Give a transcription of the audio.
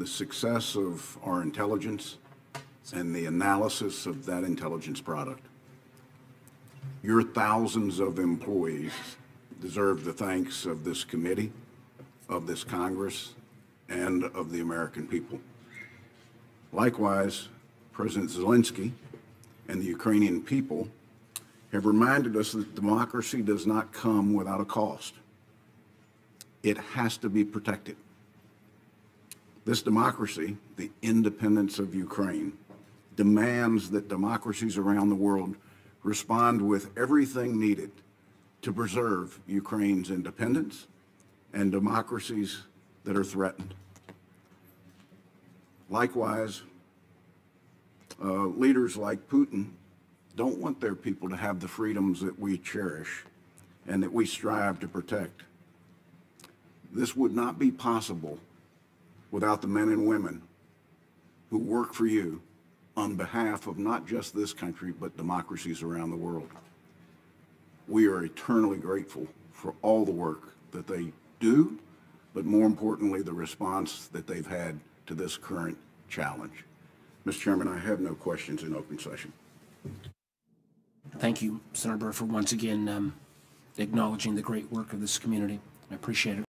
the success of our intelligence and the analysis of that intelligence product. Your thousands of employees deserve the thanks of this committee, of this Congress, and of the American people. Likewise, President Zelensky and the Ukrainian people have reminded us that democracy does not come without a cost. It has to be protected. This democracy, the independence of Ukraine, demands that democracies around the world respond with everything needed to preserve Ukraine's independence and democracies that are threatened. Likewise, uh, leaders like Putin don't want their people to have the freedoms that we cherish and that we strive to protect. This would not be possible without the men and women who work for you on behalf of not just this country, but democracies around the world. We are eternally grateful for all the work that they do, but more importantly, the response that they've had to this current challenge. Mr. Chairman, I have no questions in open session. Thank you, Senator Burr, for once again um, acknowledging the great work of this community. I appreciate it.